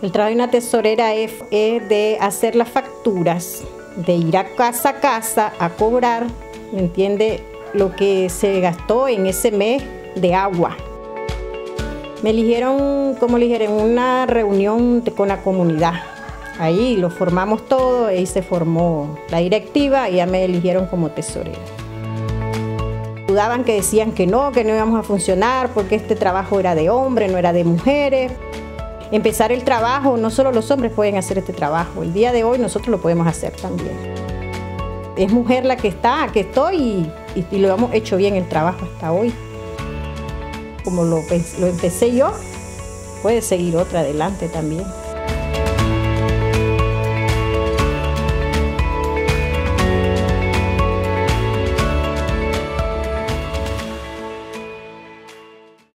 El trabajo de una tesorera es, de hacer las facturas, de ir a casa a casa a cobrar, ¿me entiende? Lo que se gastó en ese mes de agua. Me eligieron, como eligieron, en una reunión con la comunidad. Ahí lo formamos todo, ahí se formó la directiva y ya me eligieron como tesorera. Dudaban que decían que no, que no íbamos a funcionar porque este trabajo era de hombres, no era de mujeres. Empezar el trabajo, no solo los hombres pueden hacer este trabajo, el día de hoy nosotros lo podemos hacer también. Es mujer la que está, que estoy y, lo hemos hecho bien el trabajo hasta hoy. Como lo, lo empecé yo, puede seguir otra adelante también.